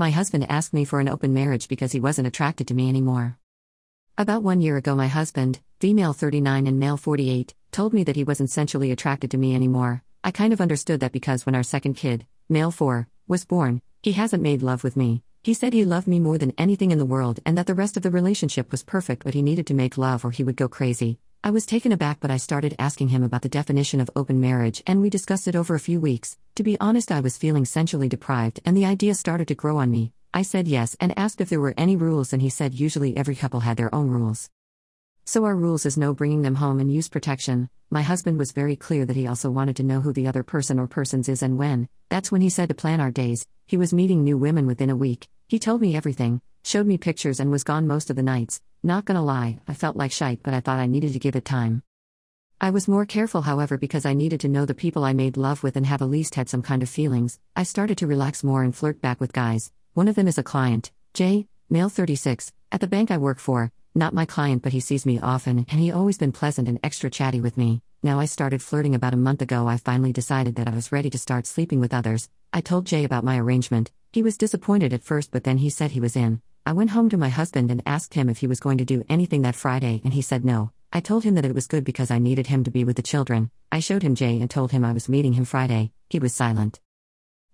My husband asked me for an open marriage because he wasn't attracted to me anymore. About one year ago, my husband, female 39 and male 48, told me that he wasn't sensually attracted to me anymore. I kind of understood that because when our second kid, male 4, was born, he hasn't made love with me. He said he loved me more than anything in the world and that the rest of the relationship was perfect, but he needed to make love or he would go crazy. I was taken aback, but I started asking him about the definition of open marriage and we discussed it over a few weeks. To be honest, I was feeling sensually deprived and the idea started to grow on me. I said yes and asked if there were any rules, and he said usually every couple had their own rules. So our rules is no bringing them home and use protection. My husband was very clear that he also wanted to know who the other person or persons is and when. That's when he said to plan our days. He was meeting new women within a week. He told me everything, showed me pictures and was gone most of the nights. Not gonna lie, I felt like shite, but I thought I needed to give it time. I was more careful, however, because I needed to know the people I made love with and have at least had some kind of feelings. I started to relax more and flirt back with guys. One of them is a client, Jay, male 36, at the bank I work for. Not my client, but he sees me often, and he always been pleasant and extra chatty with me. Now I started flirting about a month ago. I finally decided that I was ready to start sleeping with others. I told Jay about my arrangement. He was disappointed at first, but then he said he was in. I went home to my husband and asked him if he was going to do anything that Friday, and he said no. I told him that it was good because I needed him to be with the children. I showed him Jay and told him I was meeting him Friday. He was silent.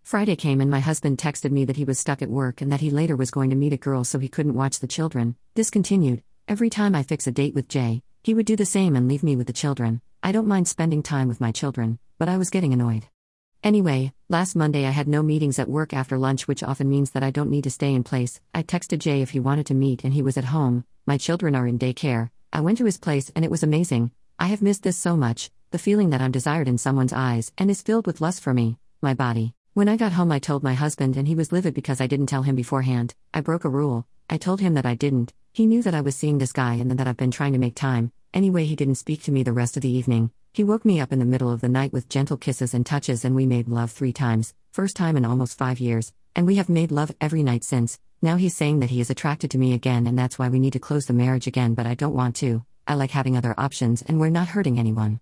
Friday came and my husband texted me that he was stuck at work and that he later was going to meet a girl so he couldn't watch the children. This continued. Every time I fix a date with Jay, he would do the same and leave me with the children. I don't mind spending time with my children, but I was getting annoyed. Anyway, last Monday I had no meetings at work after lunch, which often means that I don't need to stay in place. I texted Jay if he wanted to meet and he was at home. My children are in daycare. I went to his place and it was amazing. I have missed this so much the feeling that I'm desired in someone's eyes and is filled with lust for me, my body. When I got home, I told my husband, and he was livid because I didn't tell him beforehand. I broke a rule. I told him that I didn't. He knew that I was seeing this guy and that I've been trying to make time. Anyway, he didn't speak to me the rest of the evening. He woke me up in the middle of the night with gentle kisses and touches, and we made love three times, first time in almost five years, and we have made love every night since. Now he's saying that he is attracted to me again, and that's why we need to close the marriage again, but I don't want to. I like having other options, and we're not hurting anyone.